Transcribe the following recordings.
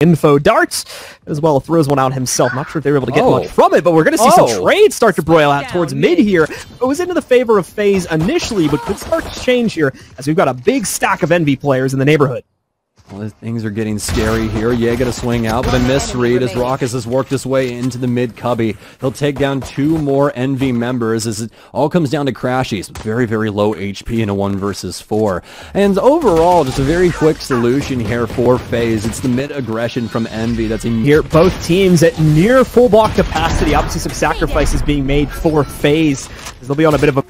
info darts, as well throws one out himself. Not sure if they were able to get Oh. much from it, but we're going to see Oh. some trades start to broil out towards mid here. It was into the favor of FaZe initially, but could start to change here as we've got a big stack of Envy players in the neighborhood. Well, things are getting scary here. Yay gonna swing out, but a misread as Rawkus has worked his way into the mid cubby. He'll take down two more Envy members as it all comes down to Crashies very, very low HP in a one versus four. And overall, just a very quick solution here for FaZe. It's the mid aggression from Envy that's in Here, both teams at near full block capacity. Obviously, some sacrifices being made for FaZe. as They'll be on a bit of a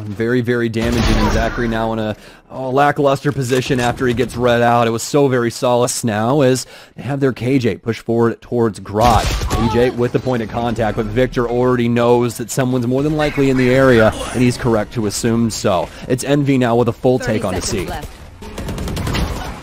Um, very, very damaging, and Zachary now in a oh, lackluster position after he gets read out. It was so very solace now as they have their KJ push forward towards Grot. KJ with the point of contact, but Victor already knows that someone's more than likely in the area, and he's correct to assume so. It's Envy now with a full take on the C.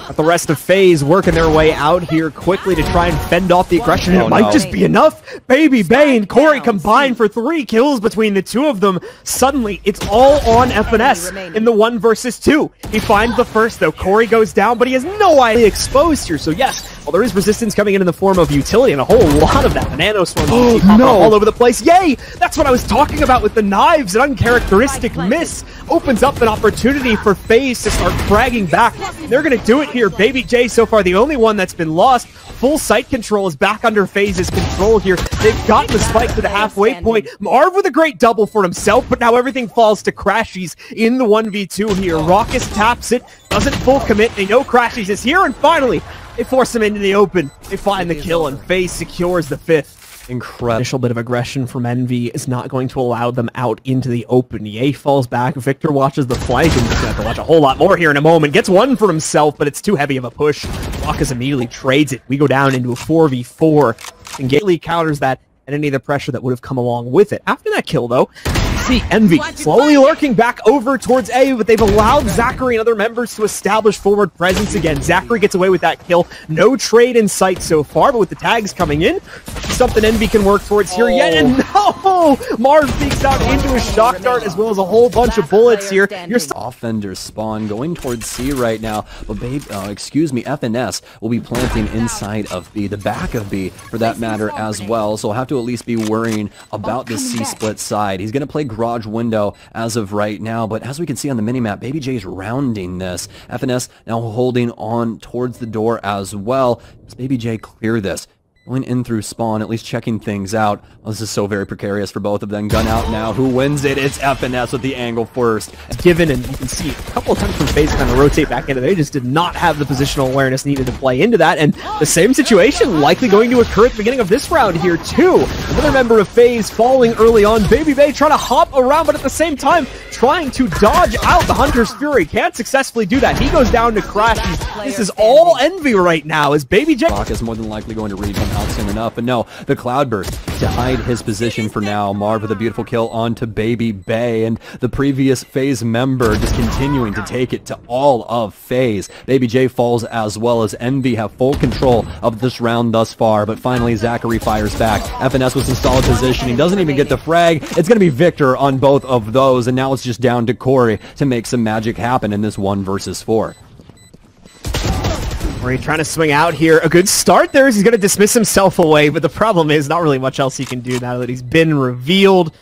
But the rest of FaZe working their way out here quickly to try and fend off the aggression. Oh, it might no. just be enough. Baby Bay and Corey combined for three kills between the two of them. Suddenly, it's all on FNS in the one versus two. He finds the first, though. Corey goes down, but he has no idea exposed here. So yes, while there is resistance coming in in the form of utility and a whole lot of that. Banana storm oh, no. all over the place. Yay! That's what I was talking about with the knives. An uncharacteristic miss opens up an opportunity for FaZe to start fragging back. They're going to do it here. Baby J so far the only one that's been lost. Full sight control is back under FaZe's control here. They've gotten the spike to the halfway point. Marv with a great double for himself, but now everything falls to Crashies in the 1v2 here. Raucus taps it, doesn't full commit. They know Crashies is here, and finally, they force him into the open. They find the kill, and FaZe secures the fifth. Incredible. Initial bit of aggression from Envy is not going to allow them out into the open. Yay falls back. Victor watches the flank and he's going to have to watch a whole lot more here in a moment. Gets one for himself, but it's too heavy of a push. Rawkus immediately trades it. We go down into a 4v4. And Gately counters that and any of the pressure that would have come along with it. After that kill, though, you see Envy slowly lurking back over towards A, but they've allowed Zachary and other members to establish forward presence again. Zachary gets away with that kill. No trade in sight so far, but with the tags coming in, something Envy can work towards here yet. And no! Marv peeks out into a shock dart as well as a whole bunch of bullets here. You're still Offenders spawn going towards C right now, but babe, uh, excuse me, FNS will be planting inside of B, the back of B for that matter as well. So we'll have to at least be worrying about the C split side. He's going to play garage window as of right now, but as we can see on the minimap, Baby J is rounding this. FNS now holding on towards the door as well. Does Baby J clear this? Going in through spawn, at least checking things out. Oh, this is so very precarious for both of them. Gun out now. Who wins it? It's FNS with the angle first. given, and you can see a couple of times from FaZe kind of rotate back into. They just did not have the positional awareness needed to play into that, and the same situation likely going to occur at the beginning of this round here too. Another member of FaZe falling early on. Baby Bay trying to hop around, but at the same time trying to dodge out the Hunter's Fury. Can't successfully do that. He goes down to Crashies. This is all envy right now as Baby J. Rock is more than likely going to read him out soon enough. But no, the Cloudburst to hide his position for now. Marv with a beautiful kill onto Baby Bay. And the previous FaZe member just continuing to take it to all of FaZe. Baby J falls as well as Envy have full control of this round thus far. But finally, Zachary fires back. FNS was in solid position. He doesn't even get the frag. It's going to be Victor on both of those. And now it's just down to Corey to make some magic happen in this one versus four. Trying to swing out here. A good start there. He's going to dismiss himself away, but the problem is not really much else he can do now that he's been revealed.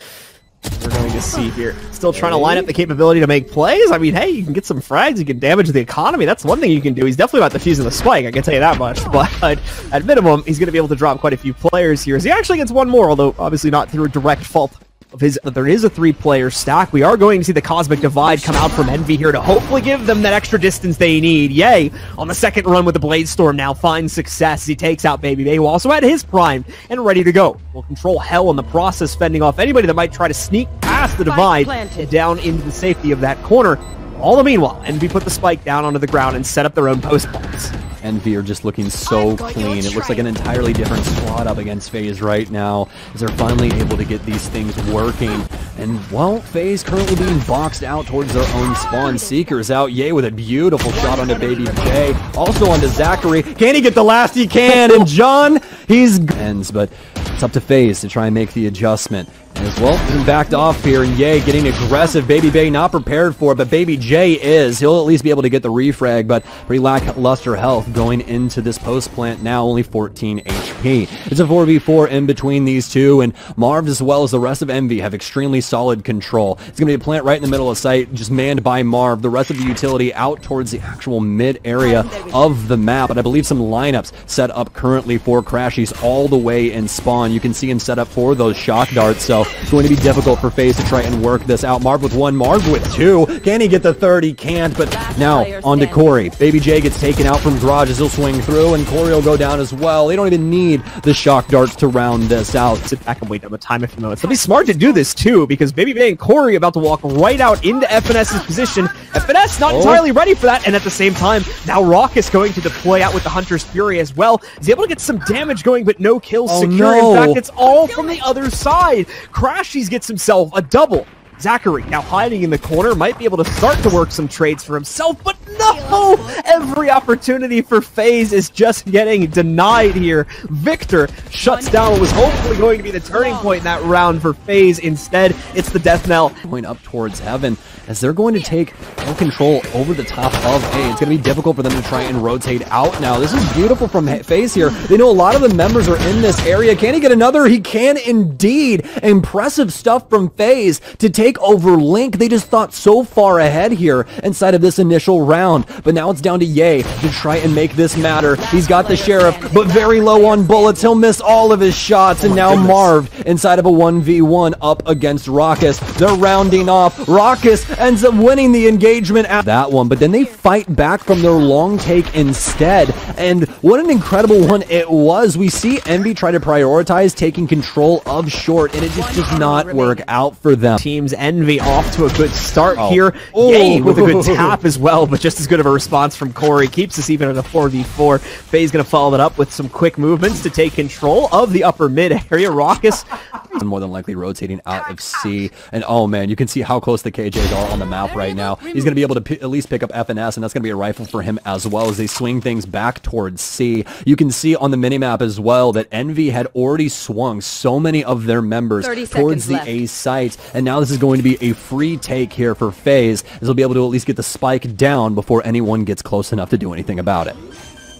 We're going to see here. Still trying to line up the capability to make plays. I mean, hey, you can get some frags. You can damage the economy. That's one thing you can do. He's definitely not defusing the spike. I can tell you that much. But at minimum, he's going to be able to drop quite a few players here. As he actually gets one more, although obviously not through direct fault his. There is a three-player stack. We are going to see the Cosmic Divide come out from Envy here to hopefully give them that extra distance they need. Yay! On the second run with the Blade Storm now finds success. He takes out Baby Bay, who also had his prime and ready to go. Will control hell in the process, fending off anybody that might try to sneak past the divide and down into the safety of that corner. All the meanwhile, Envy put the spike down onto the ground and set up their own post bombs. Envy are just looking so clean. It looks like an entirely different squad up against FaZe right now as they're finally able to get these things working. And, well, FaZe currently being boxed out towards their own spawn. Seekers out. Yay with a beautiful shot onto Baby J. Also onto Zachary. Can he get the last he can? And John, he's ends, but it's up to FaZe to try and make the adjustment. As well, getting backed off here, and Yay getting aggressive. Baby Bay not prepared for it, but Baby J is. He'll at least be able to get the refrag, but pretty lackluster health going into this post plant now, only 14 HP. It's a 4v4 in between these two, and Marv as well as the rest of Envy have extremely solid control. It's going to be a plant right in the middle of site, just manned by Marv. The rest of the utility out towards the actual mid area of the map, but I believe some lineups set up currently for Crashies all the way in spawn. You can see him set up for those shock darts, so it's going to be difficult for FaZe to try and work this out. Marv with one, Marv with two. Can he get the third? He can't, but now on to Corey. Baby J gets taken out from Garage as he'll swing through, and Corey will go down as well. They don't even need the shock darts to round this out. Sit back and wait on the time a few moments. They'll be smart to do this too, because Baby Bay and Corey about to walk right out into FNS's position. FNS not oh. entirely ready for that, and at the same time, now Rawkus going to deploy out with the Hunter's Fury as well. He's able to get some damage going, but no kills oh, secure. No. In fact, it's all from the other side. Crashies gets himself a double. Zachary, now hiding in the corner, might be able to start to work some trades for himself, but no! Every opportunity for FaZe is just getting denied here. Victor shuts down what was hopefully going to be the turning point in that round for FaZe. Instead, it's the death knell. Going up towards heaven as they're going to take full control over the top of A. It's going to be difficult for them to try and rotate out now. This is beautiful from FaZe here. They know a lot of the members are in this area. Can he get another? He can indeed. Impressive stuff from FaZe to take over Link. They just thought so far ahead here inside of this initial round. But now it's down to Yay to try and make this matter. He's got the Sheriff, but very low on bullets. He'll miss all of his shots. And oh now Marv inside of a 1v1 up against Rawkus. They're rounding off. Rawkus ends up winning the engagement at that one, but then they fight back from their long take instead. And what an incredible one it was. We see Envy try to prioritize taking control of short, and it just does not work out for them. Teams Envy off to a good start oh. here. Ooh. Yay, with a good tap as well, but just as good of a response from Corey. Keeps us even at a 4v4. FaZe going to follow that up with some quick movements to take control of the upper mid area. Rawkus more than likely rotating out of C. And oh man, you can see how close the KJs are on the map right now. He's going to be able to at least pick up FNS, and that's going to be a rifle for him as well as they swing things back towards C. You can see on the minimap as well that Envy had already swung so many of their members towards the left. A site, and now this is going to be a free take here for FaZe, as they'll be able to at least get the spike down before anyone gets close enough to do anything about it.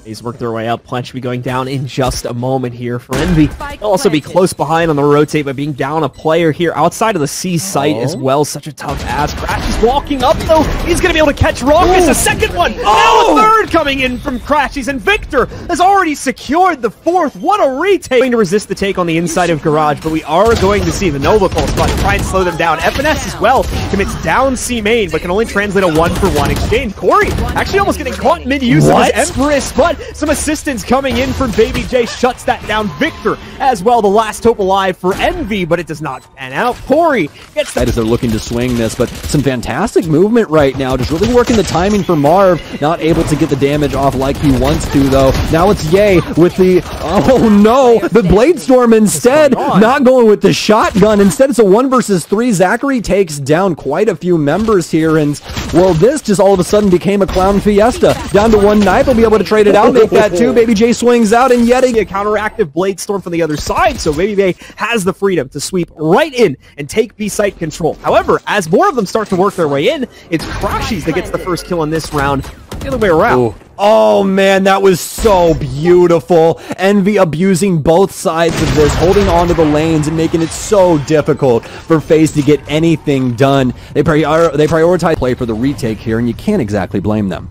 He's worked their way up. Plant should be going down in just a moment here for Envy. They'll also be close behind on the rotate by being down a player here outside of the C site oh. as well. Such a tough ass. Crashies walking up though. He's going to be able to catch Rawkus. A second one. Oh. Now a oh. third coming in from Crashies. And Victor has already secured the fourth. What a retake. Going to resist the take on the inside of Garage, but we are going to see the Nova Pulse but try and slow them down. FNS as well commits down C main, but can only translate a one for one exchange. Corey actually almost getting caught mid-use of his Empress, but some assistance coming in from Baby J shuts that down. Victor as well, the last hope alive for Envy, but it does not pan out. Corey gets that as they're looking to swing this, but some fantastic movement right now. Just really working the timing for Marv. Not able to get the damage off like he wants to, though. Now it's Yay with the, oh no, the Blade Storm instead. Not going with the shotgun. Instead, it's a one versus three. Zachary takes down quite a few members here, and well, this just all of a sudden became a clown fiesta. Down to one knife, they'll be able to trade it out, make that too. Baby J swings out and yet a counteractive Blade Storm from the other side, so Baby J has the freedom to sweep right in and take B site control. However, as more of them start to work their way in, it's Crashies that gets the first kill in this round. The other way around. Ooh. Oh man, that was so beautiful. Envy abusing both sides of this, holding onto the lanes and making it so difficult for FaZe to get anything done. They, prior they prioritize play for the retake here, and you can't exactly blame them.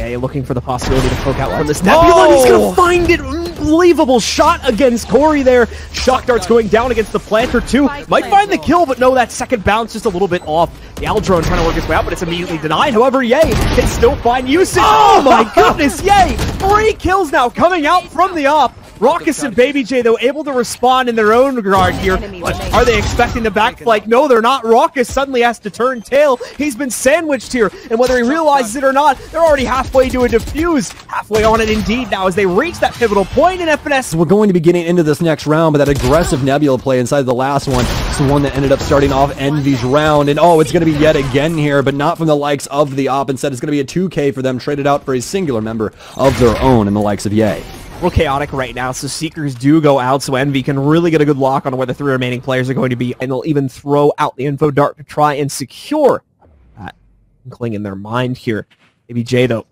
Okay, looking for the possibility to poke out from this Nebula. He's gonna find it. Unbelievable shot against Corey there. Shock darts going down against the planter too. Might find the kill, but no, that second bounce just a little bit off. The Owl drone trying to work his way out, but it's immediately denied. However, Yay can still find usage. Oh! oh my goodness, Yay! Three kills now coming out from the op. Rawkus and Baby J, though, able to respond in their own regard here. But are they expecting the backflank? No, they're not. Rawkus suddenly has to turn tail. He's been sandwiched here, and whether he realizes it or not, they're already halfway to a defuse. Halfway on it indeed now as they reach that pivotal point in FNS. We're going to be getting into this next round, but that aggressive Nebula play inside the last one is the one that ended up starting off Envy's round. And oh, it's going to be yet again here, but not from the likes of the op. Instead, it's going to be a 2K for them, traded out for a singular member of their own in the likes of Yay. Little chaotic right now, so Seekers do go out, so Envy can really get a good lock on where the three remaining players are going to be, and they'll even throw out the info dart to try and secure that inkling in their mind here. Baby J, though,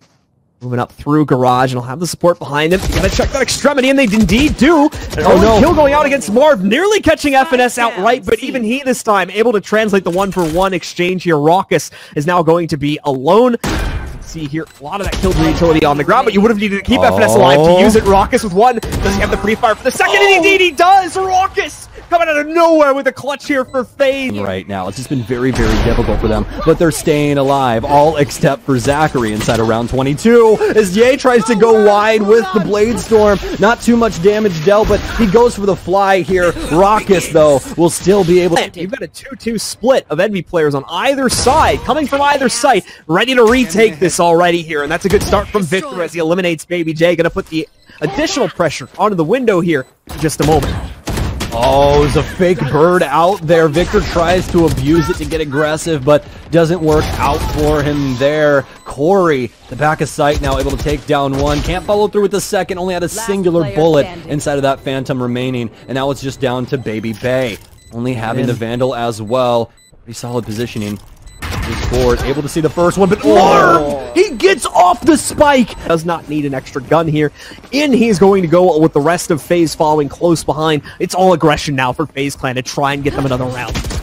moving up through Garage, and he'll have the support behind him. Gonna check that extremity, and they indeed do. And oh no, kill going out against Marv, nearly catching FNS outright, but even he this time able to translate the one-for-one exchange here. Rawkus is now going to be alone see here a lot of that killed utility on the ground, but you would have needed to keep oh. FNS alive to oh. use it. Rawkus with one. Does he have the pre-fire for the second? Oh. And indeed he does! Rawkus coming out of nowhere with a clutch here for FaZe Right now, it's just been very, very difficult for them, but they're staying alive, all except for Zachary inside of round 22, as Yay tries to go wide with the Blade Storm. Not too much damage dealt, but he goes for the fly here. Rawkus, though, will still be able to... You've got a 2-2 split of Envy players on either side, coming from either site, ready to retake this already here, and that's a good start from Victor as he eliminates Baby J. Gonna put the additional pressure onto the window here in just a moment. Oh, there's a fake bird out there. Victor tries to abuse it to get aggressive, but doesn't work out for him there. Corey, the back of sight now able to take down one. Can't follow through with the second. Only had a singular bullet standing. inside of that Phantom remaining. And now it's just down to Baby Bay. Only having the Vandal as well. Pretty solid positioning forward, able to see the first one, but oh. he gets off the spike! Does not need an extra gun here. In, he's going to go with the rest of FaZe following close behind. It's all aggression now for FaZe Clan to try and get them another round.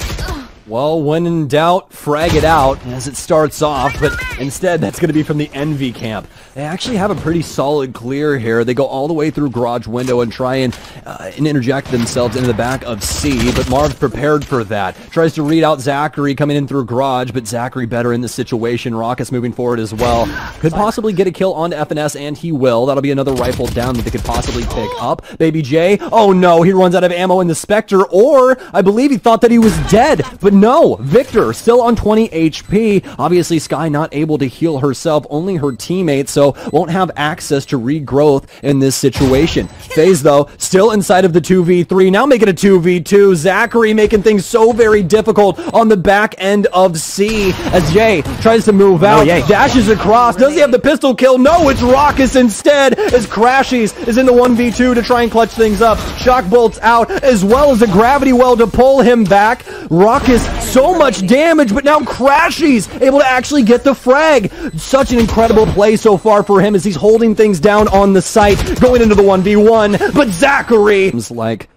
Well, when in doubt, frag it out as it starts off, but instead that's going to be from the Envy camp. They actually have a pretty solid clear here. They go all the way through garage window and try and, uh, and interject themselves into the back of C, but Marv's prepared for that. Tries to read out Zachary coming in through garage, but Zachary better in the situation. Rawkus moving forward as well. Could possibly get a kill onto FNS, and he will. That'll be another rifle down that they could possibly pick up. Baby J, oh no, he runs out of ammo in the Spectre, or I believe he thought that he was dead, but no, Victor still on 20 HP. Obviously, Skye not able to heal herself, only her teammates, so won't have access to regrowth in this situation. FaZe, though, still inside of the 2v3, now making a 2v2. Zachary making things so very difficult on the back end of C as Jay tries to move oh, out, oh, dashes across. Does he have the pistol kill? No, it's Rawkus instead as Crashies is in the 1v2 to try and clutch things up. Shock bolts out as well as a gravity well to pull him back. Rawkus so much damage, but now Crashies able to actually get the frag. Such an incredible play so far for him as he's holding things down on the site, going into the 1v1. But Zachary... Seems like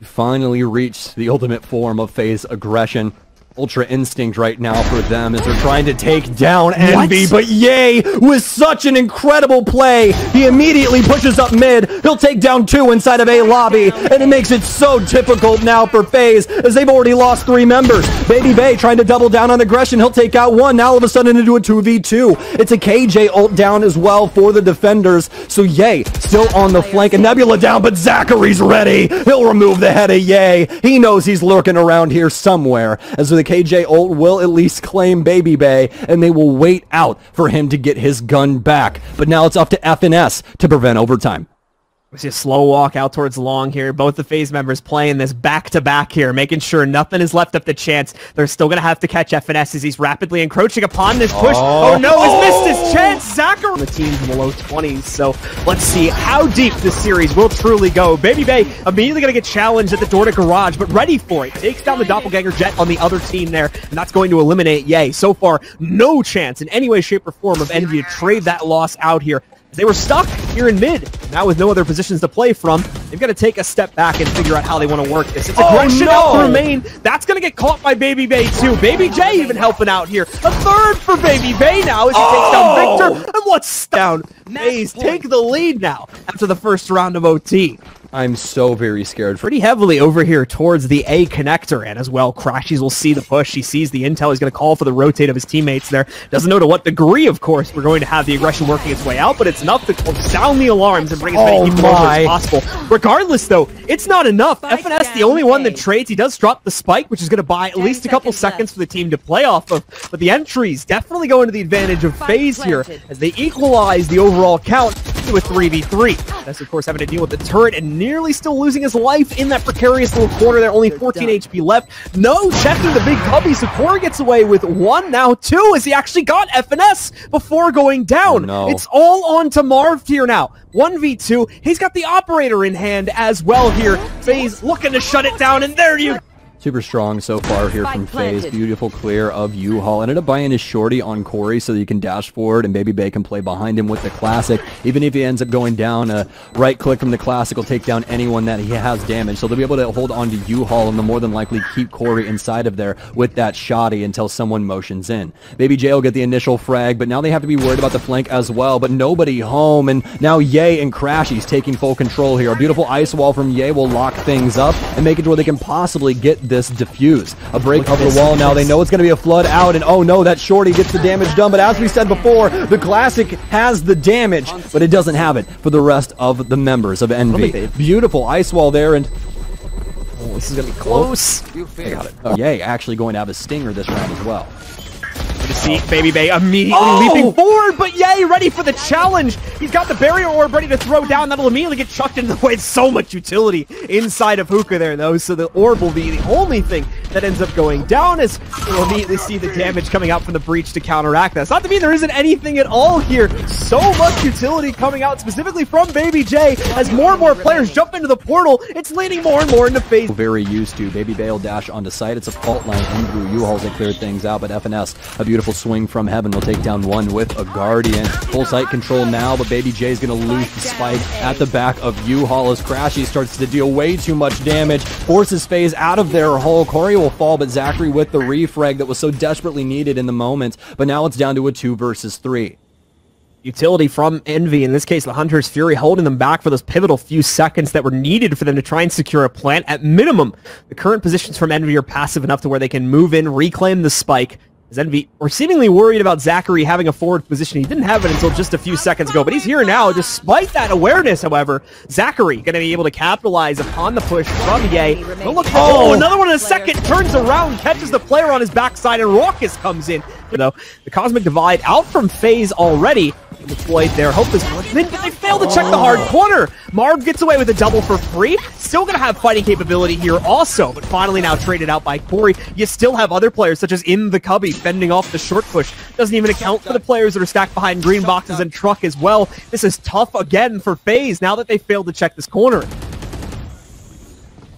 finally reached the ultimate form of FaZe aggression. Ultra Instinct right now for them as they're trying to take down Envy, what? but Yay with such an incredible play, he immediately pushes up mid. He'll take down two inside of A lobby, and it makes it so difficult now for FaZe as they've already lost three members. Baby Bay trying to double down on aggression. He'll take out one. Now all of a sudden into a 2v2. It's a KJ ult down as well for the defenders. So Yay still on the flank, and Nebula down, but Zachary's ready. He'll remove the head of Yay. He knows he's lurking around here somewhere as KJ Ult will at least claim Baby Bay, and they will wait out for him to get his gun back. But now it's up to FNS to prevent overtime. We see a slow walk out towards long here. Both the FaZe members playing this back-to-back -back here, making sure nothing is left up to chance. They're still going to have to catch FNS as he's rapidly encroaching upon this push. Oh, oh no, he's oh. missed his chance. Zachary the team's in the low 20s, so let's see how deep this series will truly go. Baby Bay immediately going to get challenged at the door to Garage, but ready for it. Takes down the Doppelganger Jett on the other team there, and that's going to eliminate Yay. So far, no chance in any way, shape, or form of Envy to trade that loss out here. They were stuck here in mid. Now with no other positions to play from, they've got to take a step back and figure out how they want to work this. It's aggression oh, no. out for main. That's going to get caught by Baby Bay too. Baby J even helping out here. A third for Baby Bay now as he oh. takes down oh! Victor. And what's down? FaZe take the lead now after the first round of OT. I'm so very scared. Pretty heavily over here towards the A connector, and as well, Crashies will see the push. He sees the intel. He's going to call for the rotate of his teammates there. Doesn't know to what degree, of course, we're going to have the aggression working its way out, but it's enough to sound the alarms and bring as many oh people over as possible. Regardless, though, it's not enough. FNS, the only one that trades, he does drop the spike, which is going to buy at least a couple seconds for the team to play off of, but the entries definitely go into the advantage of FaZe here as they equalize the overall count. Into a 3v3. That's, of course, having to deal with the turret and nearly still losing his life in that precarious little corner there. Only 14 HP left. No checking the big cubby, Corey gets away with one, now two, as he actually got FNS before going down. Oh, no. It's all on to Marv here now. 1v2. He's got the operator in hand as well here. FaZe looking to shut it down, and there you Super strong so far here from FaZe. Beautiful clear of U-Haul. Ended up buying his shorty on Corey so that he can dash forward and Baby Bay can play behind him with the classic. Even if he ends up going down, a right click from the classic will take down anyone that he has damage. So they'll be able to hold on to U-Haul and they'll more than likely keep Corey inside of there with that shorty until someone motions in. Baby J will get the initial frag, but now they have to be worried about the flank as well. But nobody home, and now Yay and Crashies taking full control here. A beautiful ice wall from Yay will lock things up and make it to where they can possibly get this diffuse. A break of the wall now. They know it's going to be a flood out, and oh no, that shorty gets the damage done. But as we said before, the classic has the damage, but it doesn't have it for the rest of the members of Envy. Beautiful ice wall there, and Oh, this is going to be close. I got it. Oh, yay, actually going to have a stinger this round as well. To see Baby Bay immediately Oh! leaping forward, but yay, ready for the challenge. He's got the barrier orb ready to throw down. That'll immediately get chucked into the way. It's so much utility inside of Hookah there, though. So the orb will be the only thing that ends up going down as we'll immediately see the damage coming out from the breach to counteract that. It's not to mean there isn't anything at all here. So much utility coming out specifically from Baby J as more and more players jump into the portal. It's leading more and more into FaZe Very used to. Baby Bale dash onto site. It's a fault line in through U-Hauls that cleared things out, but FNS, a beautiful swing from heaven, will take down one with a Guardian. Full site control now, but Baby J is going to lose the spike at the back of U-Haul as Crashy starts to deal way too much damage, forces FaZe out of their hole. Corey fall, but Zachary with the refrag that was so desperately needed in the moment, but now it's down to a two versus three. utility from Envy, in this case the Hunter's Fury, holding them back for those pivotal few seconds that were needed for them to try and secure a plant. At minimum, the current positions from Envy are passive enough to where they can move in, reclaim the spike. As Envy were seemingly worried about Zachary having a forward position. He didn't have it until just a few seconds ago, but he's here now. Despite that awareness, however, Zachary going to be able to capitalize upon the push from Yay. Look, oh, oh, another one in a second, turns around, catches the player on his backside, and Rawkus comes in. Though the Cosmic Divide out from FaZe already deployed there. Hope is then they fail to check the hard oh. corner. Marv gets away with a double for free. Still gonna have fighting capability here also, but finally now traded out by Corey. You still have other players such as in the cubby fending off the short push. Doesn't even account for the players that are stacked behind green boxes and truck as well. This is tough again for FaZe now that they failed to check this corner.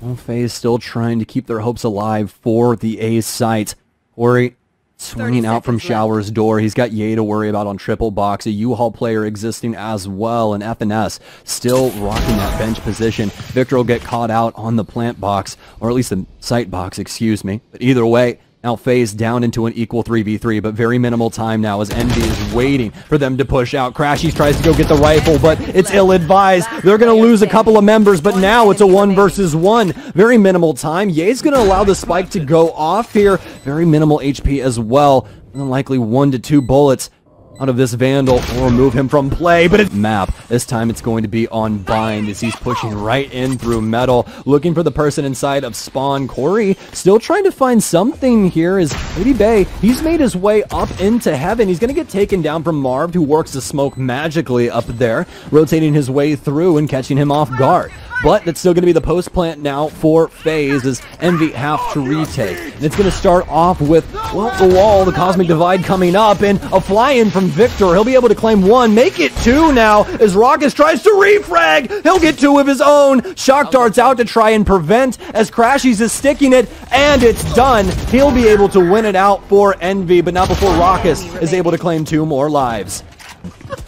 Well, FaZe still trying to keep their hopes alive for the A site. Corey swinging out from Shower's door. He's got Yay to worry about on triple box. A U-Haul player existing as well. And FNS still rocking that bench position. Victor will get caught out on the plant box, or at least the site box, excuse me. But either way, now FaZe down into an equal 3v3, but very minimal time now as Envy is waiting for them to push out. Crashies tries to go get the rifle, but it's ill-advised. They're going to lose a couple of members, but now it's a one versus one. Very minimal time. Yay's going to allow the spike to go off here. Very minimal HP as well. And likely one to two bullets out of this Vandal or remove him from play, but map. This time it's going to be on Bind as he's pushing right in through Metal, looking for the person inside of Spawn. Corey still trying to find something here is Baby Bay, he's made his way up into heaven. He's going to get taken down from Marv, who works the smoke magically up there, rotating his way through and catching him off guard. But that's still going to be the post plant now for FaZe as Envy have to retake. And it's going to start off with, well, the wall, the Cosmic Divide coming up, and a fly-in from Victor. He'll be able to claim one, make it two now as Rawkus tries to refrag. He'll get two of his own. Shock Dart's out to try and prevent as Crashies is sticking it, and it's done. He'll be able to win it out for Envy, but not before Rawkus is able to claim two more lives.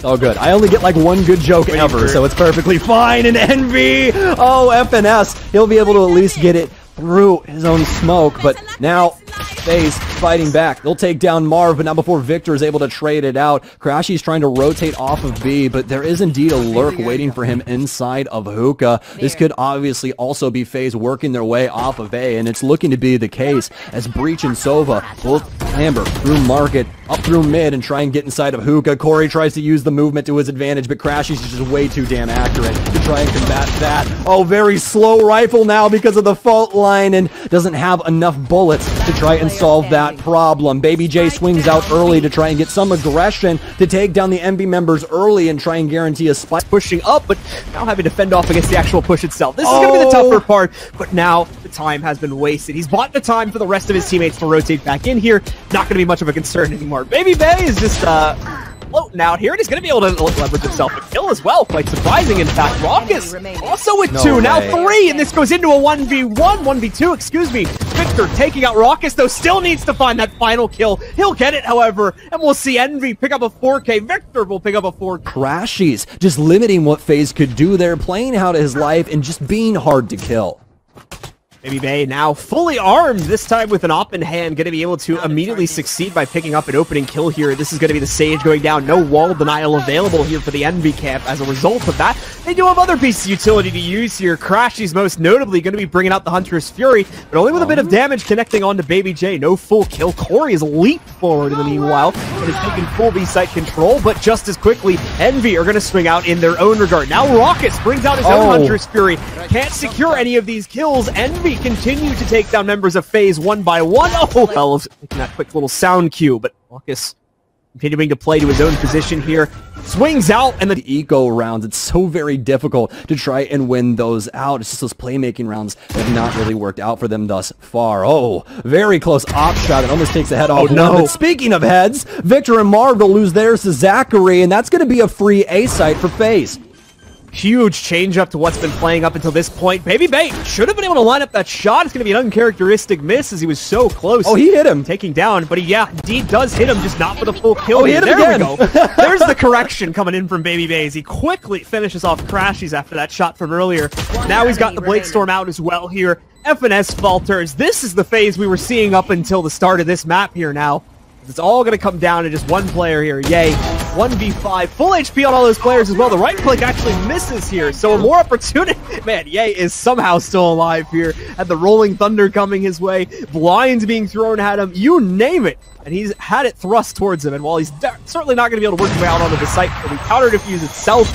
Oh, good. I only get like one good joke ever, so it's perfectly fine. And Envy, oh, FNS, he'll be able to at least get it through his own smoke, but now FaZe fighting back. They'll take down Marv, but not before Victor is able to trade it out. Crashies trying to rotate off of B, but there is indeed a lurk waiting for him inside of Hookah. This could obviously also be FaZe working their way off of A, and it's looking to be the case as Breach and Sova both clamber through Market, up through mid, and try and get inside of Hookah. Corey tries to use the movement to his advantage, but Crashies just way too damn accurate to try and combat that. Oh, very slow rifle now because of the fault line and doesn't have enough bullets to try and solve that problem. Baby J swings out early to try and get some aggression to take down the Envy members early and try and guarantee a spike. Pushing up, but now having to fend off against the actual push itself. This is going to be the Oh. tougher part, but now the time has been wasted. He's bought the time for the rest of his teammates to rotate back in here. Not going to be much of a concern anymore. Baby Bay is just, uh, floating out here, and he's going to be able to leverage himself a kill as well. Quite surprising, in fact. Rawkus also with No two, now three, and this goes into a 1v1, 1v2, excuse me. Victor taking out Rawkus, though, still needs to find that final kill. He'll get it, however, and we'll see Envy pick up a 4K. Victor will pick up a 4K. Crashies, just limiting what FaZe could do there, playing out his life and just being hard to kill. Baby Bay now fully armed, this time with an op in hand, going to be able to immediately succeed by picking up an opening kill here. This is going to be the Sage going down. No wall denial available here for the Envy camp. As a result of that, they do have other pieces of utility to use here. Crashies most notably going to be bringing out the Hunter's Fury, but only with a bit of damage connecting onto Baby J. No full kill. Corey has leaped forward in the meanwhile and has taken full B site control, but just as quickly, Envy are going to swing out in their own regard. Now Rawkus brings out his own Oh. Hunter's Fury. Can't secure any of these kills. Envy continue to take down members of FaZe one by one. Oh, hell, of making that quick little sound cue, but Rawkus continuing to play to his own position here. Swings out, and the The eco rounds, it's so very difficult to try and win those out. It's just those playmaking rounds that have not really worked out for them thus far. Oh, very close op shot. It almost takes the head off. Oh, no. But speaking of heads, Victor and Marv will lose theirs to Zachary, and that's going to be a free A site for FaZe. Huge change up to what's been playing up until this point. Baby Bait should have been able to line up that shot. It's going to be an uncharacteristic miss as he was so close. Oh, he hit him. taking down, but he, yeah, indeed does hit him, just not for the full kill. Oh, he hit him there again. we go. There's the correction coming in from Baby Bays. He quickly finishes off Crashies after that shot from earlier. Now he's got the Blade Storm out as well here. FNS falters. This is the phase we were seeing up until the start of this map here now. It's all going to come down to just one player here. Yay. 1v5. Full HP on all those players as well. The right click actually misses here. So a more opportunity. Man, Yay is somehow still alive here. Had the Rolling Thunder coming his way. Blinds being thrown at him. You name it. And he's had it thrust towards him. And while he's certainly not going to be able to work his way out onto the site the counter defuse itself,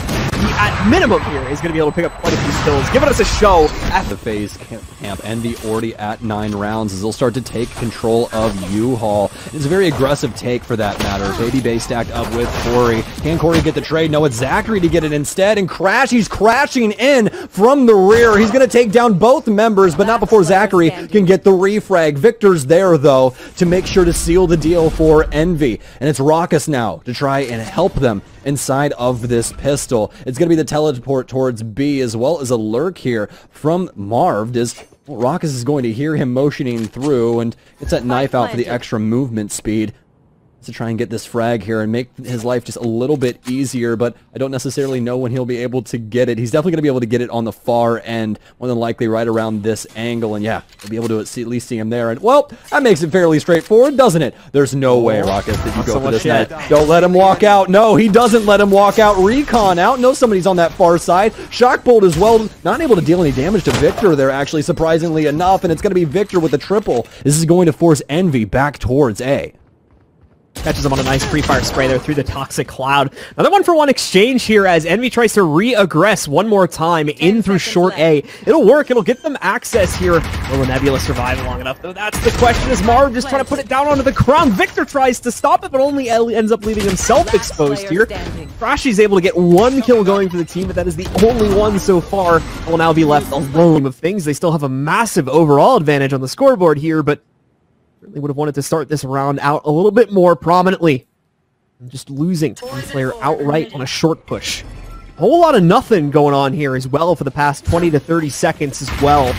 at minimum here is going to be able to pick up quite a few kills. Giving us a show at The FaZe camp, camp Envy already at nine rounds as they'll start to take control of U-Haul. It's a very aggressive take for that matter. Baby Bay stacked up with Corey. Can Corey get the trade? No, it's Zachary to get it instead. And Crash, he's crashing in from the rear. He's going to take down both members, but not before Zachary can get the refrag. Victor's there, though, to make sure to seal the deal for Envy. And it's Rawkus now to try and help them inside of this pistol. It's going to be the teleport towards B as well as a lurk here from Marv as well, Rawkus is going to hear him motioning through and gets that knife out for the extra movement speed to try and get this frag here and make his life just a little bit easier, but I don't necessarily know when he'll be able to get it. He's definitely going to be able to get it on the far end, more than likely right around this angle, and yeah, he'll be able to at least see him there. And, well, that makes it fairly straightforward, doesn't it? There's no way, oh, Rocket, that you Not go so for this net. Don't let him walk out. No, he doesn't let him walk out. Recon out. No, somebody's on that far side. Shockbolt as well. Not able to deal any damage to Victor there, actually, surprisingly enough. And it's going to be Victor with a triple. This is going to force Envy back towards A. Catches him on a nice pre-fire spray there through the toxic cloud. Another one for one exchange here as Envy tries to re-aggress one more time in through short A. It'll work. It'll get them access here. Will the Nebula survive long enough? Though that's the question. Is Marv just trying to put it down onto the ground? Victor tries to stop it, but only ends up leaving himself exposed here. Crashies able to get one kill going for the team, but that is the only one so far. Will now be left alone of things. They still have a massive overall advantage on the scoreboard here, but Certainly would have wanted to start this round out a little bit more prominently. And just losing one player outright on a short push. A whole lot of nothing going on here as well for the past 20 to 30 seconds as well.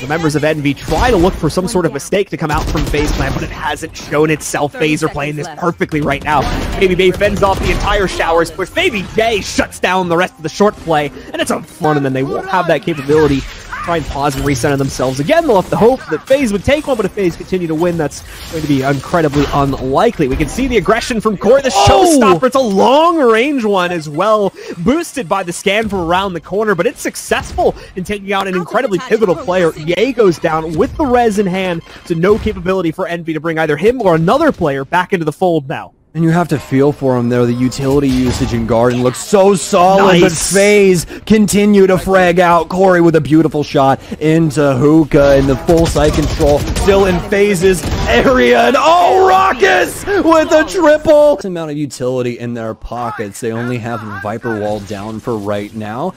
The members of Envy try to look for some sort of mistake to come out from FaZe Clan, but it hasn't shown itself. FaZe are playing this perfectly right now. Baby Bay fends off the entire showers push. Baby J shuts down the rest of the short play, and it's a fun, and then they won't have that capability try and pause and recenter themselves again. They'll have to hope that FaZe would take one, but if FaZe continue to win, that's going to be incredibly unlikely. We can see the aggression from Corey, the Oh! showstopper. It's a long range one as well, boosted by the scan from around the corner, but it's successful in taking out an incredibly pivotal player. Yay goes down with the res in hand, to no capability for Envy to bring either him or another player back into the fold now. And you have to feel for him there. The utility usage in Garden looks so solid, but Nice. FaZe continue to frag out. Corey with a beautiful shot into Hookah and the full side control. Still in FaZe's area. And oh, Rawkus with a triple. Amount of utility in their pockets. They only have Viper Wall down for right now.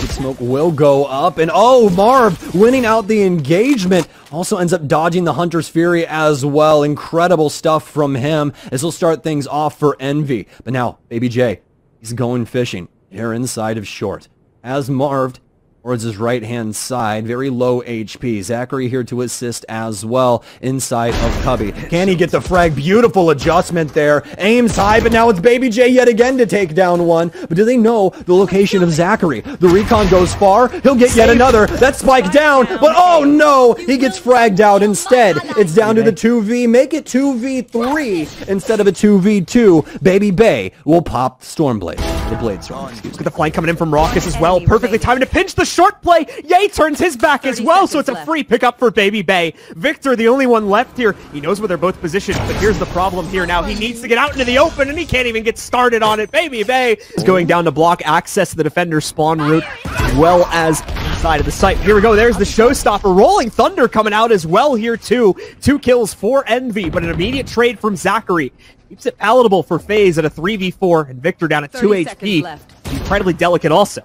Big Smoke will go up, and oh, Marv winning out the engagement. Also ends up dodging the Hunter's Fury as well. Incredible stuff from him as he'll start things off for Envy. But now, Baby J, he's going fishing here inside of short. As Marv towards his right-hand side, very low HP. Zachary here to assist as well inside of Cubby. Can he get the frag? Beautiful adjustment there. Aims high, but now it's Baby J yet again to take down one. But do they know the location of Zachary? The recon goes far. He'll get yet another. That spike down, but oh no! He gets fragged out instead. It's down to the 2v. Make it 2v3 instead of a 2v2. Baby Bay will pop Stormblade. The Blade Storm, excuse. Look at the flank coming in from Rawkus as well. Perfectly timed to pinch the short play. Yay turns his back as well, so it's a free pickup for Baby Bay. Victor, the only one left here. He knows where they're both positioned, but here's the problem here now. He needs to get out into the open, and he can't even get started on it. Baby Bay is going down to block access to the defender spawn route, as well as inside of the site. Here we go. There's the showstopper. Rolling Thunder coming out as well here, too. Two kills for Envy, but an immediate trade from Zachary. Keeps it palatable for FaZe at a 3v4, and Victor down at 2 30 HP. left. Incredibly delicate also.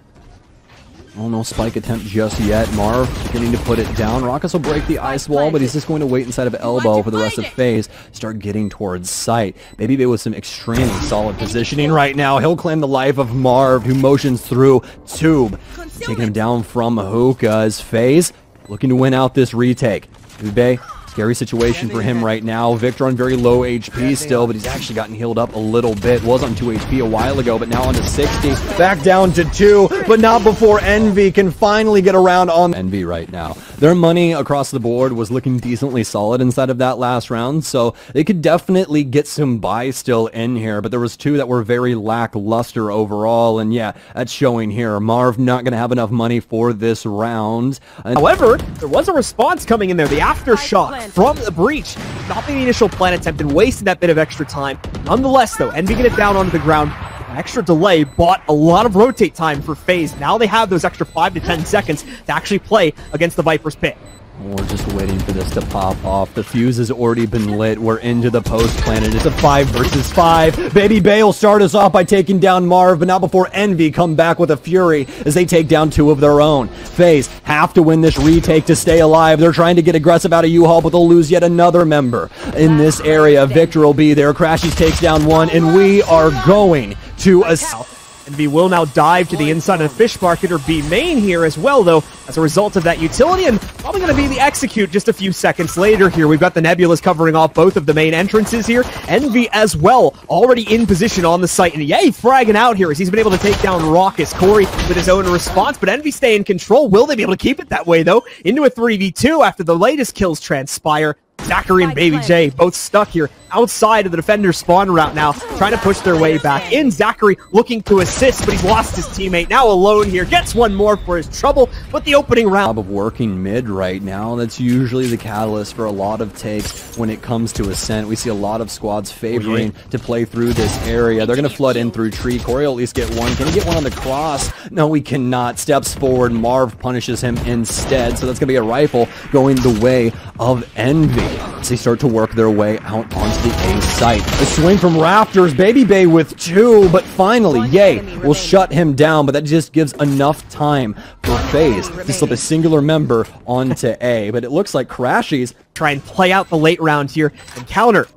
Oh, no spike attempt just yet. Marv beginning to put it down. Rawkus will break the ice wall, but he's just going to wait inside of elbow for the rest of FaZe. Start getting towards sight. Baby Bay with some extremely solid positioning right now. He'll claim the life of Marv, who motions through Tube. Taking him down from Hookah FaZe. Looking to win out this retake. Baby Bay, scary situation for him right now. Victor on very low HP still, uh, but he's actually gotten healed up a little bit. Was on 2 HP a while ago, but now on to 60. Back down to 2, but not before Envy can finally get around on Envy right now. Their money across the board was looking decently solid inside of that last round, so they could definitely get some buy still in here, but there was two that were very lackluster overall, and yeah, that's showing here. Marv not going to have enough money for this round. And However, there was a response coming in there. The aftershock from the breach, stopping the initial plan attempt and wasting that bit of extra time. Nonetheless, though, Envy get it down onto the ground. An extra delay bought a lot of rotate time for FaZe. Now they have those extra 5 to 10 seconds to actually play against the Viper's pit. We're just waiting for this to pop off. The fuse has already been lit. We're into the post planet. It's a five versus five. Baby Bay will start us off by taking down Marv, but not before Envy come back with a fury as they take down two of their own. FaZe have to win this retake to stay alive. They're trying to get aggressive out of U-Haul, but they'll lose yet another member. In this area, Victor will be there. Crashies takes down one, and we are going to a... south, Envy will now dive to the inside of the fish market or B main here as well, though, as a result of that utility, and probably going to be the execute just a few seconds later here. We've got the Nebulas covering off both of the main entrances here. Envy as well, already in position on the site, and yay, fragging out here as he's been able to take down Rawkus. Corey with his own response, but Envy stay in control. Will they be able to keep it that way, though? Into a 3v2 after the latest kills transpire. Zachary and Baby J both stuck here outside of the defender's spawn route now, trying to push their way back in. Zachary looking to assist, but he's lost his teammate. Now alone here, gets one more for his trouble, but the opening round. of working mid right now. That's usually the catalyst for a lot of takes when it comes to Ascent. We see a lot of squads oh, favoring to play through this area. They're going to flood in through tree. Corey will at least get one. Can he get one on the cross? No, he cannot. Steps forward. Marv punishes him instead. So that's going to be a rifle going the way of Envy as they start to work their way out onto the A site. A swing from Rafters, Baby Bay with two, but finally, Yay will shut him down. But that just gives enough time for FaZe to slip a singular member onto A. But it looks like Crashies Try and play out the late round here and counter.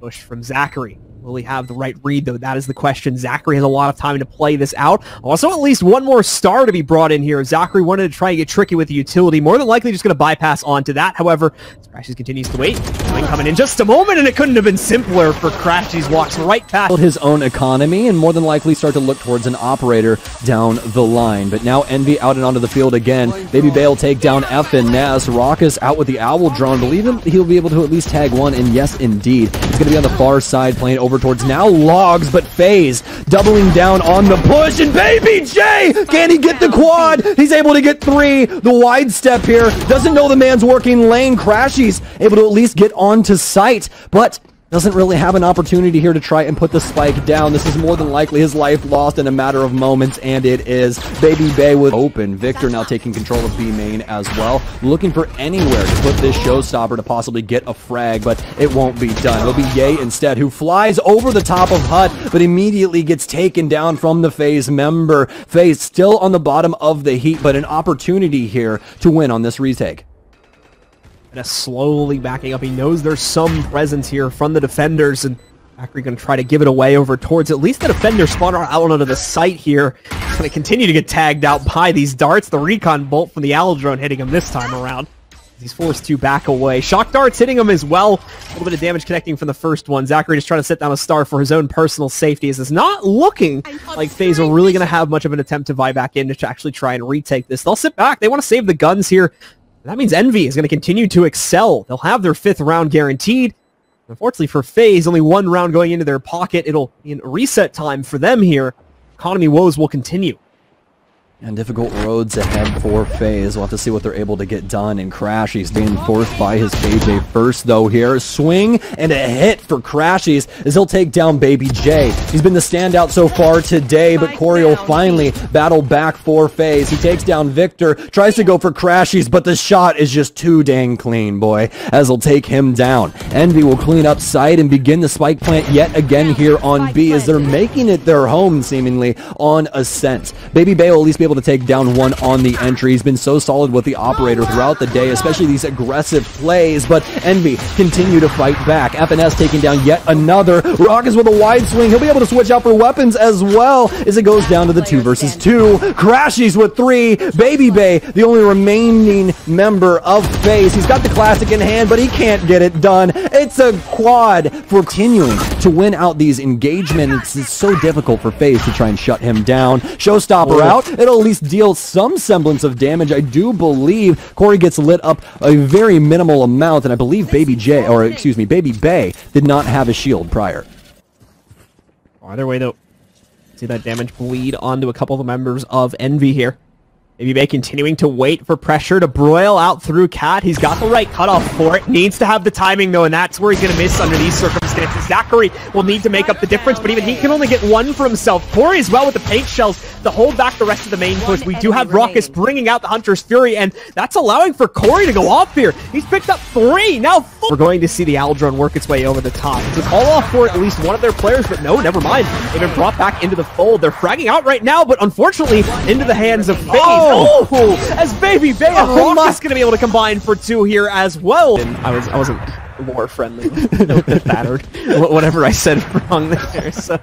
Push from Zachary. Will he have the right read, though? That is the question. Zachary has a lot of time to play this out. Also, at least one more star to be brought in here. Zachary wanted to try and get tricky with the utility. More than likely just going to bypass onto that. However, Crashies continues to wait. Coming in just a moment, and it couldn't have been simpler for Crashies. Walks right past his own economy and more than likely start to look towards an operator down the line. But now Envy out and onto the field again. Baby Bale take down F and Ness. Rawkus out with the Owl drone. Believe him, he'll be able to at least tag one. And yes, indeed, he's going to be on the far side playing over towards now Logs, but FaZe doubling down on the push. And Baby J, can he get the quad? He's able to get three. The wide step here doesn't know the man's working lane. Crashies able to at least get onto sight, but doesn't really have an opportunity here to try and put the spike down. This is more than likely his life lost in a matter of moments, and it is. Baby Bay with open. Victor now taking control of B main as well, looking for anywhere to put this showstopper to possibly get a frag, but it won't be done. It'll be Yay instead, who flies over the top of Hut, but immediately gets taken down from the FaZe member. FaZe still on the bottom of the heat, but an opportunity here to win on this retake. And is slowly backing up. He knows there's some presence here from the defenders, and Zachary going to try to give it away over towards at least the defender spawner out onto the site here. He's going to continue to get tagged out by these darts. The recon bolt from the Owl drone hitting him this time around. He's forced to back away. Shock darts hitting him as well. A little bit of damage connecting from the first one. Zachary just trying to set down a star for his own personal safety. As it's not looking like FaZe are really going to have much of an attempt to vie back in to actually try and retake this. They'll sit back. They want to save the guns here. That means Envy is going to continue to excel. They'll have their fifth round guaranteed. Unfortunately for FaZe, only one round going into their pocket. It'll a reset time for them here. Economy woes will continue. And difficult roads ahead for FaZe. We'll have to see what they're able to get done. And Crashies being forced by his KJ first, though, here. Swing and a hit for Crashies as he'll take down Baby J. He's been the standout so far today, but Corey will finally battle back for FaZe. He takes down Victor, tries to go for Crashies, but the shot is just too dang clean, boy, as he'll take him down. Envy will clean up side and begin the spike plant yet again here on B as they're making it their home, seemingly, on Ascent. Baby Bay will at least be able to take down one on the entry. He's been so solid with the operator throughout the day, especially these aggressive plays, but Envy continue to fight back. FNS taking down yet another. Rawkus with a wide swing. He'll be able to switch out for weapons as well as it goes down to the two versus two. Crashies with three. Baby Bay, the only remaining member of FaZe. He's got the classic in hand, but he can't get it done. It's a quad for continuing to win out these engagements. It's so difficult for FaZe to try and shut him down. Showstopper oh. out. It'll at least deal some semblance of damage. I do believe Corey gets lit up a very minimal amount, and I believe Baby J, or excuse me, Baby Bay did not have a shield prior. Either way, though, see that damage bleed onto a couple of the members of Envy here. Bay continuing to wait for pressure to broil out through Cat. He's got the right cutoff for it. Needs to have the timing, though, and that's where he's going to miss under these circumstances. Zachary will need to make up the difference, but even he can only get one for himself. Corey as well with the paint shells to hold back the rest of the main push. We do have Rawkus bringing out the Hunter's Fury, and that's allowing for Corey to go off here. He's picked up three, now four. We're going to see the Owl work its way over the top. It's a call off for at least one of their players, but no, never mind. They've been brought back into the fold. They're fragging out right now, but unfortunately into the hands of FaZe. Oh! Oh, as Baby Bay and oh, Rocket's going to be able to combine for two here as well. And I was I wasn't more friendly battered whatever I said wrong there. So.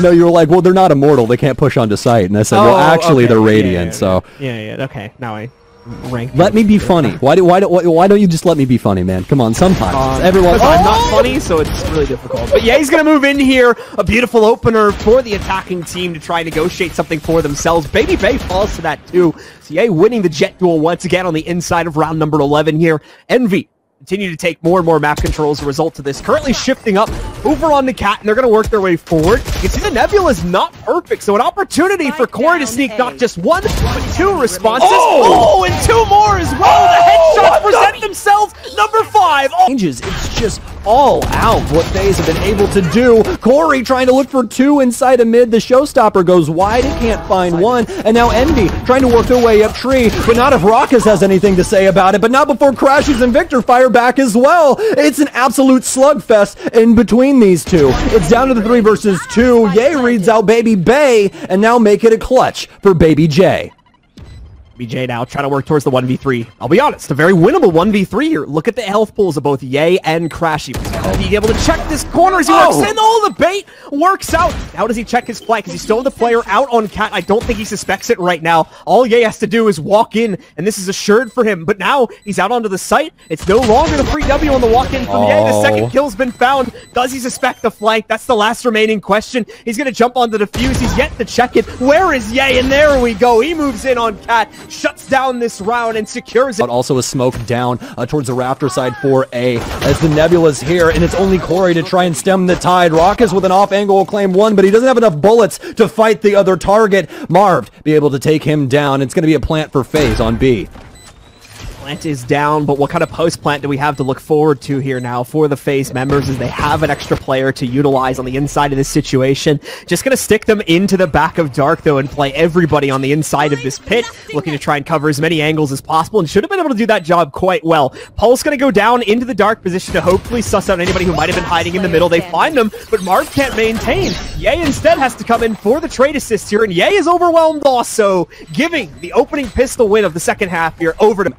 No, you were like, well, they're not immortal. They can't push onto sight. And I said, oh, well, actually, okay. they're radiant. Yeah, yeah, so yeah, yeah, okay. Now I rank. Let me be funny. Why do why do why don't you just let me be funny, man? Come on, sometimes um, everyone. Oh! I'm not funny, so it's really difficult. But yeah, he's gonna move in here. A beautiful opener for the attacking team to try and negotiate something for themselves. Baby Bay falls to that too. So yeah, winning the Jett duel once again on the inside of round number 11 here. Envy continue to take more and more map control as a result of this. Currently shifting up over on the cat, and they're going to work their way forward. You can see the Nebula is not perfect, so an opportunity for Corey to sneak not just one, but two responses. Oh, oh and two more as well. Oh, the headshots present the... themselves. Number five. Oh. Changes. It's just all out what FaZe have been able to do. Corey trying to look for two inside a mid. The showstopper goes wide. He can't find one. And now Envy trying to work their way up tree, but not if Rawkus has anything to say about it, but not before Crashies and Victor fire back as well. It's an absolute slugfest in between these two. It's down to the three versus two. Yay reads out Baby Bay, and now make it a clutch for Baby J. BJ now trying to work towards the 1v3. I'll be honest, a very winnable 1v3 here. Look at the health pools of both Yay and Crashy. Being able to check this corner as he oh. works in. Oh, the bait works out. How does he check his flight? Because he's still the player out on Cat. I don't think he suspects it right now. All Yay has to do is walk in, and this is assured for him. But now he's out onto the site. It's no longer the free W on the walk-in from oh. Yay. The second oh. kill's been found. Does he suspect the flank? That's the last remaining question. He's going to jump on the defuse. He's yet to check it. Where is Yay? And there we go. He moves in on Cat shuts down this round and secures it. But also a smoke down uh, towards the Raptor side for A as the Nebula's here, and it's only Corey to try and stem the tide. Rawkus with an off angle will claim one, but he doesn't have enough bullets to fight the other target. Marv be able to take him down. It's going to be a plant for FaZe on B. Plant is down, but what kind of post-plant do we have to look forward to here now for the FaZe members as they have an extra player to utilize on the inside of this situation? Just going to stick them into the back of Dark, though, and play everybody on the inside of this pit, looking to try and cover as many angles as possible, and should have been able to do that job quite well. Pulse going to go down into the Dark position to hopefully suss out anybody who might have been hiding in the middle. They find them, but Marv can't maintain. Yay instead has to come in for the trade assist here, and Yay is overwhelmed also, giving the opening pistol win of the second half here over to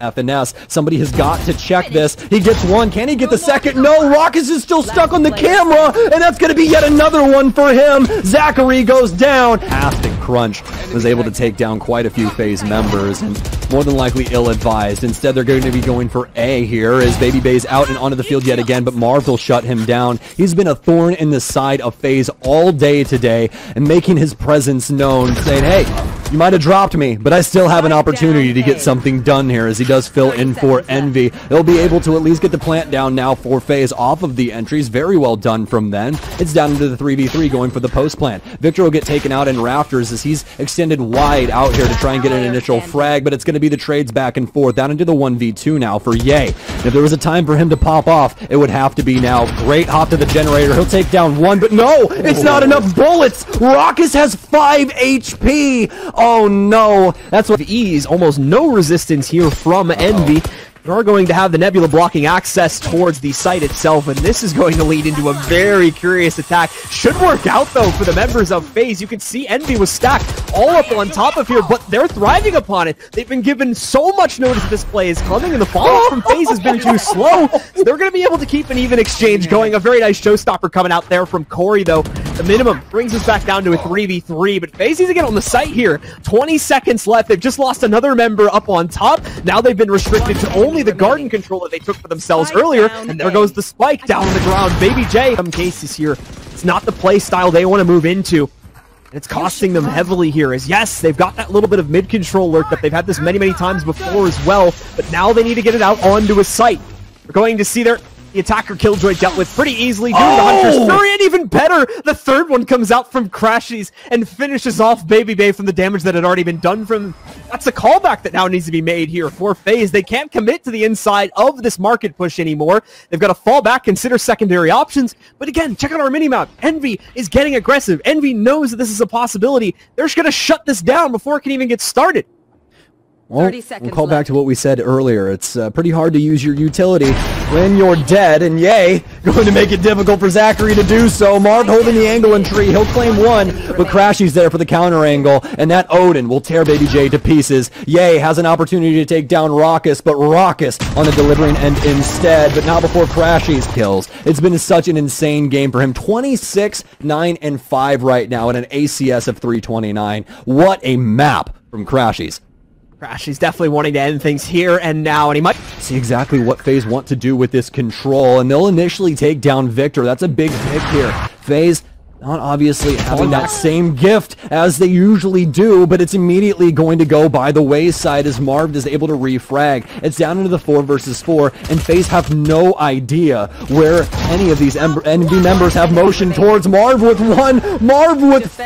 Somebody has got to check this. He gets one. Can he get the second? No, Rawkus is still stuck on the camera, and that's going to be yet another one for him. Zachary goes down. Afton Crunch was able to take down quite a few FaZe members, and more than likely ill-advised. Instead, they're going to be going for A here as Baby Bay's out and onto the field yet again, but Marv will shut him down. He's been a thorn in the side of FaZe all day today and making his presence known, saying, hey, you might have dropped me, but I still have an opportunity to get something done here as he does fill in for Envy. They'll be able to at least get the plant down now for FaZe off of the entries. Very well done from then. It's down into the 3v3 going for the post plant. Victor will get taken out in Rafters as he's extended wide out here to try and get an initial frag, but it's going to be the trades back and forth down into the 1v2 now for Yay. If there was a time for him to pop off, it would have to be now. Great hop to the generator. He'll take down one, but no, it's not enough bullets. Rawkus has 5 HP. Oh no, that's with ease. Almost no resistance here from Envy. We are going to have the Nebula blocking access towards the site itself, and this is going to lead into a very curious attack. Should work out, though, for the members of FaZe. You can see Envy was stacked all up on top of here, but they're thriving upon it. They've been given so much notice this play is coming, and the follow up from FaZe has been too slow. So they're going to be able to keep an even exchange going. A very nice showstopper coming out there from Corey, though. The minimum brings us back down to a 3v3, but FaZe needs to get on the site here. 20 seconds left. They've just lost another member up on top. Now they've been restricted to only the garden control that they took for themselves earlier, and there goes the spike down on the ground. Baby J, some cases here, it's not the play style they want to move into. And it's costing them heavily here, as yes, they've got that little bit of mid-control lurk that they've had this many, many times before as well, but now they need to get it out onto a site. We're going to see their the attacker Killjoy dealt with pretty easily doing oh! the Hunter's oh! Fury, and even better, the third one comes out from Crashies and finishes off Baby Bay from the damage that had already been done from... That's a callback that now needs to be made here for FaZe. They can't commit to the inside of this market push anymore. They've got to fall back, consider secondary options, but again, check out our minimap. Envy is getting aggressive. Envy knows that this is a possibility. They're just going to shut this down before it can even get started. Well, we'll call left. back to what we said earlier. It's uh, pretty hard to use your utility when you're dead, and yay, going to make it difficult for Zachary to do so. Marv holding the angle and tree. He'll claim one, but Crashies there for the counter angle, and that Odin will tear Baby J to pieces. Yay has an opportunity to take down Rawkus, but Rawkus on the delivering end instead, but not before Crashies kills. It's been such an insane game for him. 26, 9, and 5 right now, and an ACS of 329. What a map from Crashies. Crash, he's definitely wanting to end things here and now, and he might see exactly what FaZe want to do with this control, and they'll initially take down Victor. That's a big pick here. FaZe not obviously having that same gift as they usually do, but it's immediately going to go by the wayside as Marv is able to refrag. It's down into the 4 versus 4, and FaZe have no idea where any of these Envy members have motion towards Marv with one, Marv with four.